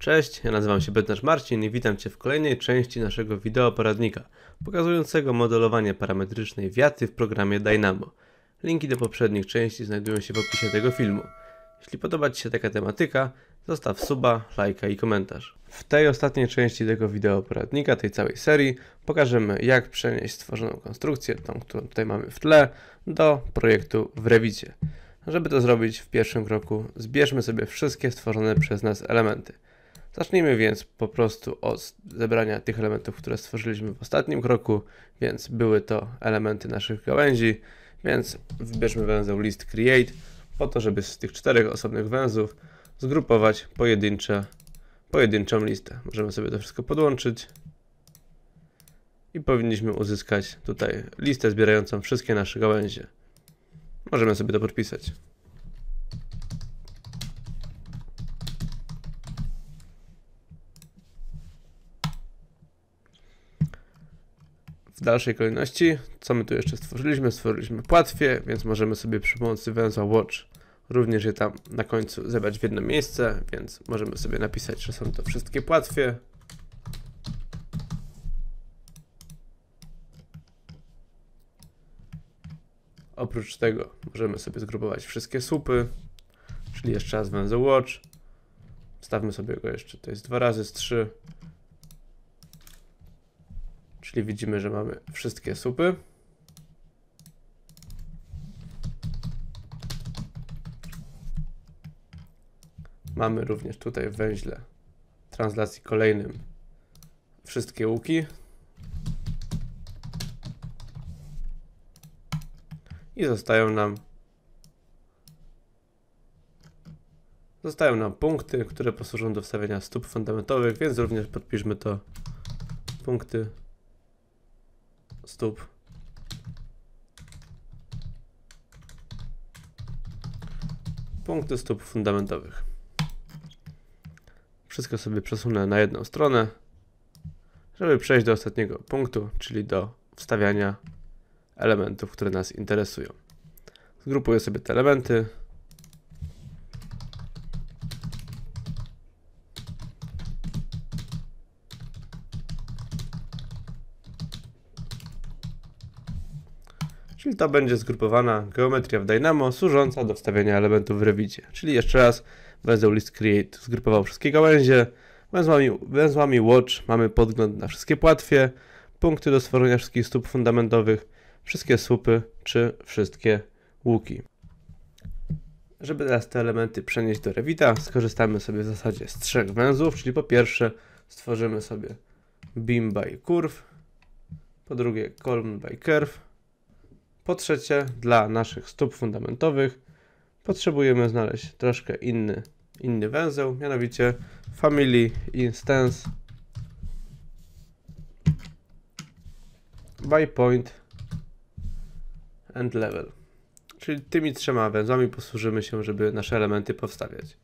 Cześć, ja nazywam się Bednarz Marcin i witam Cię w kolejnej części naszego wideoporadnika pokazującego modelowanie parametrycznej wiaty w programie Dynamo. Linki do poprzednich części znajdują się w opisie tego filmu. Jeśli podoba Ci się taka tematyka, zostaw suba, lajka i komentarz. W tej ostatniej części tego wideoporadnika, tej całej serii, pokażemy jak przenieść stworzoną konstrukcję, tą którą tutaj mamy w tle, do projektu w Rewicie. Żeby to zrobić w pierwszym kroku, zbierzmy sobie wszystkie stworzone przez nas elementy. Zacznijmy więc po prostu od zebrania tych elementów, które stworzyliśmy w ostatnim kroku, więc były to elementy naszych gałęzi, więc wybierzmy węzeł list create po to, żeby z tych czterech osobnych węzłów zgrupować pojedyncze, pojedynczą listę. Możemy sobie to wszystko podłączyć i powinniśmy uzyskać tutaj listę zbierającą wszystkie nasze gałęzie. Możemy sobie to podpisać. W dalszej kolejności, co my tu jeszcze stworzyliśmy? Stworzyliśmy płatwie, więc możemy sobie przy pomocy węzła watch również je tam na końcu zebrać w jedno miejsce, więc możemy sobie napisać, że są to wszystkie płatwie. Oprócz tego możemy sobie zgrupować wszystkie słupy, czyli jeszcze raz węzeł watch. Wstawmy sobie go jeszcze, to jest dwa razy z 3. Czyli widzimy, że mamy wszystkie słupy. Mamy również tutaj w węźle translacji kolejnym wszystkie łuki. I zostają nam zostają nam punkty, które posłużą do wstawiania stóp fundamentowych, więc również podpiszmy to punkty stóp. Punkty stóp fundamentowych. Wszystko sobie przesunę na jedną stronę, żeby przejść do ostatniego punktu, czyli do wstawiania elementów, które nas interesują. Zgrupuję sobie te elementy. To będzie zgrupowana geometria w Dynamo służąca do wstawiania elementów w Revicie. Czyli jeszcze raz węzeł list create zgrupował wszystkie gałęzie. Węzłami, węzłami watch mamy podgląd na wszystkie płatwie, punkty do stworzenia wszystkich stóp fundamentowych, wszystkie słupy czy wszystkie łuki. Żeby teraz te elementy przenieść do Revita, skorzystamy sobie w zasadzie z trzech węzłów, czyli po pierwsze stworzymy sobie beam by curve, po drugie column by curve, po trzecie, dla naszych stóp fundamentowych potrzebujemy znaleźć troszkę inny, inny węzeł, mianowicie family instance by point and level. Czyli tymi trzema węzłami posłużymy się, żeby nasze elementy powstawiać.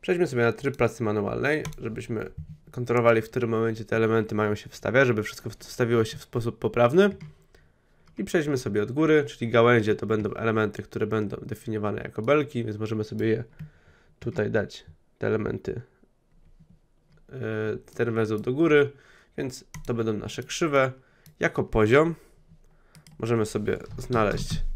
Przejdźmy sobie na tryb pracy manualnej, żebyśmy kontrolowali, w którym momencie te elementy mają się wstawiać, żeby wszystko wstawiło się w sposób poprawny. I przejdźmy sobie od góry, czyli gałęzie to będą elementy, które będą definiowane jako belki, więc możemy sobie je tutaj dać, te elementy, yy, ten węzeł do góry, więc to będą nasze krzywe. Jako poziom możemy sobie znaleźć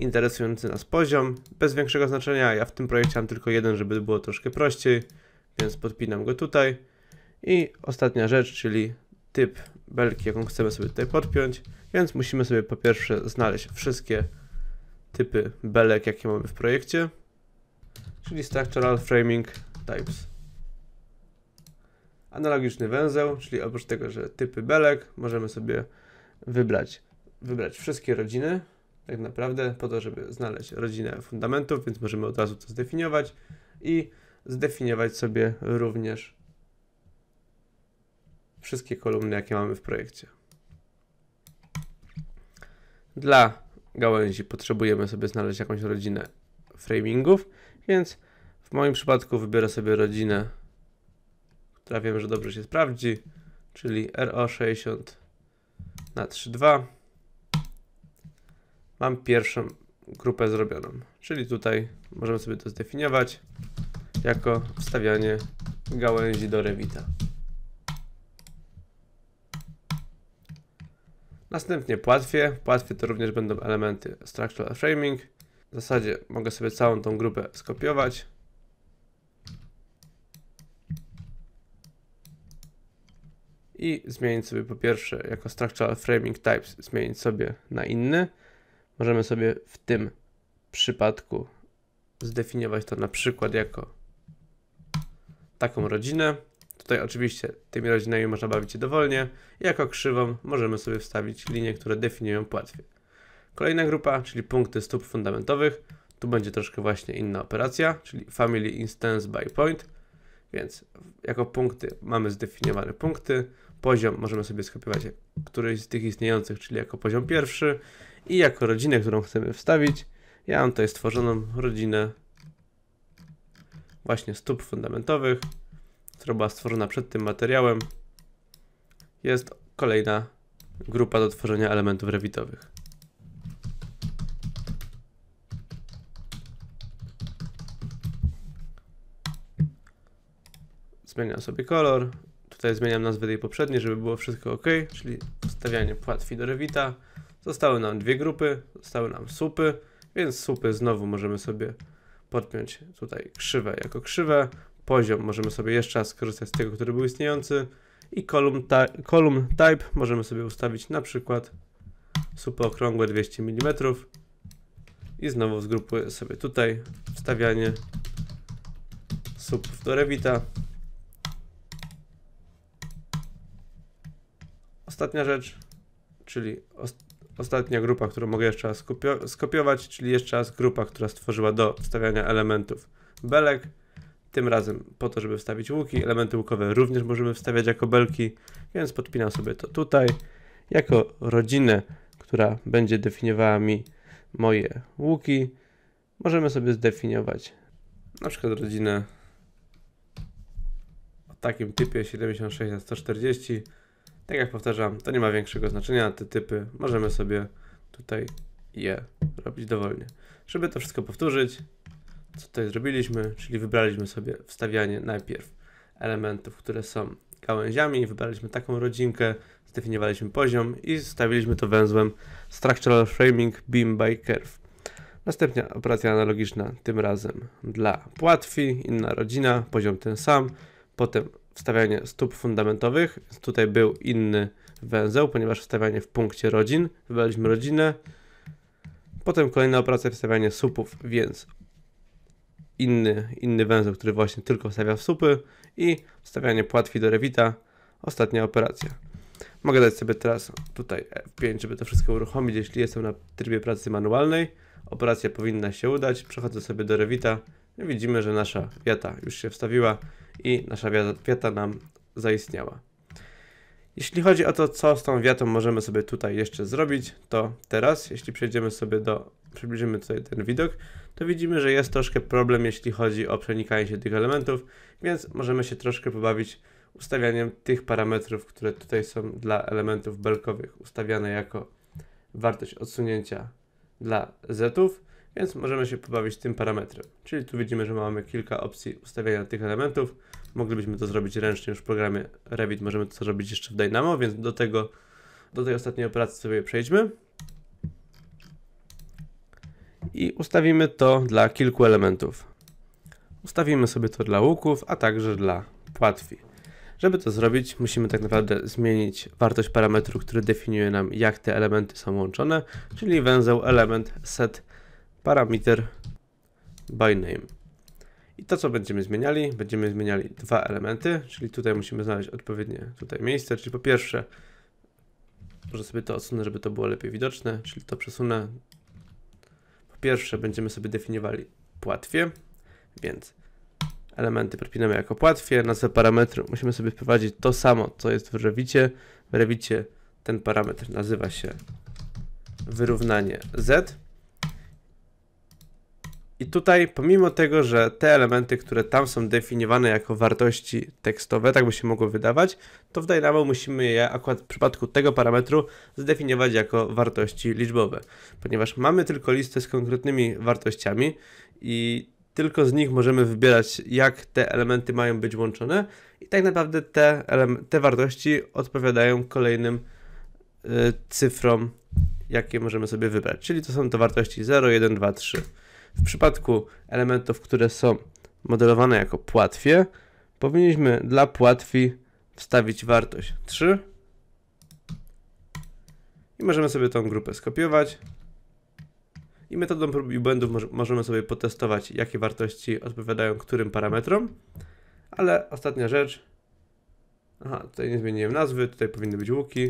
interesujący nas poziom, bez większego znaczenia, ja w tym projekcie mam tylko jeden, żeby było troszkę prościej, więc podpinam go tutaj. I ostatnia rzecz, czyli typ belki, jaką chcemy sobie tutaj podpiąć. Więc musimy sobie po pierwsze znaleźć wszystkie typy belek, jakie mamy w projekcie, czyli Structural Framing Types. Analogiczny węzeł, czyli oprócz tego, że typy belek, możemy sobie wybrać, wybrać wszystkie rodziny, tak naprawdę po to, żeby znaleźć rodzinę fundamentów, więc możemy od razu to zdefiniować i zdefiniować sobie również wszystkie kolumny, jakie mamy w projekcie. Dla gałęzi potrzebujemy sobie znaleźć jakąś rodzinę framingów, więc w moim przypadku wybiorę sobie rodzinę, która wiem, że dobrze się sprawdzi, czyli RO60 na 3.2. Mam pierwszą grupę zrobioną, czyli tutaj możemy sobie to zdefiniować jako wstawianie gałęzi do Revita. Następnie płatwie. Płatwie to również będą elementy Structural Framing. W zasadzie mogę sobie całą tą grupę skopiować. I zmienić sobie po pierwsze jako Structural Framing Types zmienić sobie na inny. Możemy sobie w tym przypadku zdefiniować to na przykład jako taką rodzinę. Tutaj oczywiście tymi rodzinami można bawić się dowolnie. Jako krzywą możemy sobie wstawić linie, które definiują płatwie. Kolejna grupa, czyli punkty stóp fundamentowych. Tu będzie troszkę właśnie inna operacja, czyli Family Instance by Point. Więc jako punkty mamy zdefiniowane punkty. Poziom możemy sobie skopiować któryś z tych istniejących, czyli jako poziom pierwszy. I jako rodzinę, którą chcemy wstawić, ja mam tutaj stworzoną rodzinę właśnie stóp fundamentowych, która była stworzona przed tym materiałem. Jest kolejna grupa do tworzenia elementów rewitowych. Zmieniam sobie kolor. Tutaj zmieniam nazwę tej poprzedniej, żeby było wszystko ok, czyli wstawianie płatwi do Revita. Zostały nam dwie grupy, zostały nam supy, więc supy znowu możemy sobie podpiąć tutaj krzywe jako krzywe. Poziom możemy sobie jeszcze raz skorzystać z tego, który był istniejący. I column, column type możemy sobie ustawić na przykład supy okrągłe 200 mm. I znowu zgrupuję sobie tutaj wstawianie supów do Revita. Ostatnia rzecz, czyli ostatnia grupa, którą mogę jeszcze raz skopiować, czyli jeszcze raz grupa, która stworzyła do wstawiania elementów belek. Tym razem po to, żeby wstawić łuki, elementy łukowe również możemy wstawiać jako belki, więc podpinam sobie to tutaj. Jako rodzinę, która będzie definiowała mi moje łuki, możemy sobie zdefiniować na przykład rodzinę o takim typie 76 na 140 tak jak powtarzam, to nie ma większego znaczenia, te typy możemy sobie tutaj je robić dowolnie. Żeby to wszystko powtórzyć, co tutaj zrobiliśmy, czyli wybraliśmy sobie wstawianie najpierw elementów, które są gałęziami, wybraliśmy taką rodzinkę, zdefiniowaliśmy poziom i stawiliśmy to węzłem Structural Framing Beam by Curve. Następnie operacja analogiczna, tym razem dla płatwi, inna rodzina, poziom ten sam, potem wstawianie stóp fundamentowych. Tutaj był inny węzeł, ponieważ wstawianie w punkcie rodzin. Wybraliśmy rodzinę. Potem kolejna operacja wstawianie supów, więc inny, inny węzeł, który właśnie tylko wstawia w supy i wstawianie płatwi do Revita. Ostatnia operacja. Mogę dać sobie teraz tutaj F5, żeby to wszystko uruchomić, jeśli jestem na trybie pracy manualnej. Operacja powinna się udać. Przechodzę sobie do Revita. Widzimy, że nasza wiata już się wstawiła i nasza wiata nam zaistniała. Jeśli chodzi o to, co z tą wiatą możemy sobie tutaj jeszcze zrobić, to teraz, jeśli przejdziemy sobie do, przybliżymy tutaj ten widok, to widzimy, że jest troszkę problem, jeśli chodzi o przenikanie się tych elementów, więc możemy się troszkę pobawić ustawianiem tych parametrów, które tutaj są dla elementów belkowych ustawiane jako wartość odsunięcia dla zetów więc możemy się pobawić tym parametrem. Czyli tu widzimy, że mamy kilka opcji ustawiania tych elementów. Moglibyśmy to zrobić ręcznie już w programie Revit, możemy to zrobić jeszcze w Dynamo, więc do tego, do tej ostatniej operacji sobie przejdźmy. I ustawimy to dla kilku elementów. Ustawimy sobie to dla łuków, a także dla płatwi. Żeby to zrobić, musimy tak naprawdę zmienić wartość parametru, który definiuje nam, jak te elementy są łączone, czyli węzeł element set parameter by name. I to, co będziemy zmieniali, będziemy zmieniali dwa elementy, czyli tutaj musimy znaleźć odpowiednie tutaj miejsce, czyli po pierwsze, może sobie to odsunę, żeby to było lepiej widoczne, czyli to przesunę. Pierwsze, będziemy sobie definiowali płatwie, więc elementy podpinamy jako płatwie, nazwę parametru musimy sobie wprowadzić to samo, co jest w Revicie. W Revicie ten parametr nazywa się wyrównanie z. I tutaj, pomimo tego, że te elementy, które tam są definiowane jako wartości tekstowe, tak by się mogło wydawać, to w Dynamo musimy je akurat w przypadku tego parametru zdefiniować jako wartości liczbowe, ponieważ mamy tylko listę z konkretnymi wartościami i tylko z nich możemy wybierać, jak te elementy mają być łączone, i tak naprawdę te, te wartości odpowiadają kolejnym y, cyfrom, jakie możemy sobie wybrać. Czyli to są to wartości 0, 1, 2, 3. W przypadku elementów, które są modelowane jako płatwie, powinniśmy dla płatwi wstawić wartość 3 i możemy sobie tą grupę skopiować i metodą prób i błędów możemy sobie potestować, jakie wartości odpowiadają którym parametrom. Ale ostatnia rzecz. Aha, tutaj nie zmieniłem nazwy, tutaj powinny być łuki.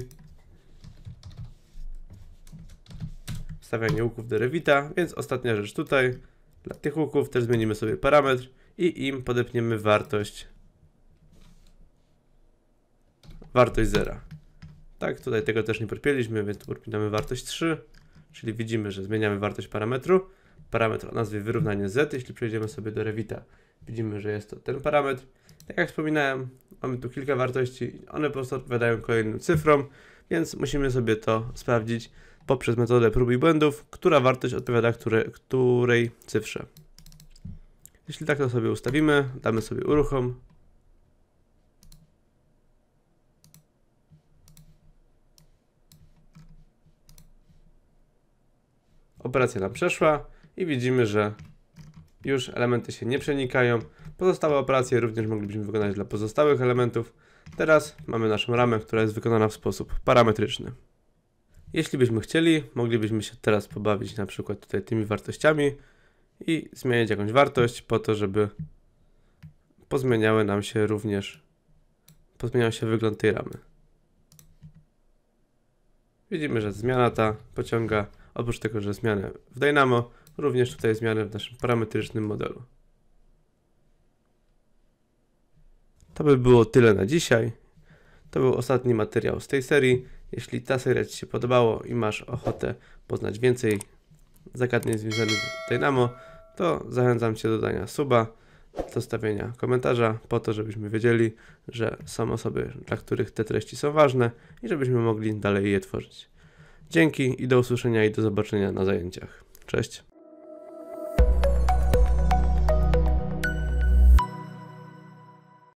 Wstawianie łuków do Revita, więc ostatnia rzecz tutaj. Dla tych łuków też zmienimy sobie parametr i im podepniemy wartość wartość 0. Tak, tutaj tego też nie podpięliśmy, więc tu podpinamy wartość 3, czyli widzimy, że zmieniamy wartość parametru. Parametr o nazwie wyrównanie z, jeśli przejdziemy sobie do Revita, widzimy, że jest to ten parametr. Tak jak wspominałem, mamy tu kilka wartości, one po prostu odpowiadają kolejnym cyfrom, więc musimy sobie to sprawdzić poprzez metodę prób i błędów, która wartość odpowiada które, której cyfrze. Jeśli tak to sobie ustawimy, damy sobie uruchom, Operacja nam przeszła i widzimy, że już elementy się nie przenikają. Pozostałe operacje również moglibyśmy wykonać dla pozostałych elementów. Teraz mamy naszą ramę, która jest wykonana w sposób parametryczny. Jeśli byśmy chcieli, moglibyśmy się teraz pobawić na przykład tutaj tymi wartościami i zmieniać jakąś wartość po to, żeby pozmieniały nam się również, pozmieniał się wygląd tej ramy. Widzimy, że zmiana ta pociąga Oprócz tego, że zmiany w Dynamo, również tutaj zmiany w naszym parametrycznym modelu. To by było tyle na dzisiaj. To był ostatni materiał z tej serii. Jeśli ta seria Ci się podobała i masz ochotę poznać więcej zagadnień związanych z Dynamo, to zachęcam Cię do dania suba, zostawienia komentarza, po to, żebyśmy wiedzieli, że są osoby, dla których te treści są ważne i żebyśmy mogli dalej je tworzyć. Dzięki i do usłyszenia i do zobaczenia na zajęciach. Cześć.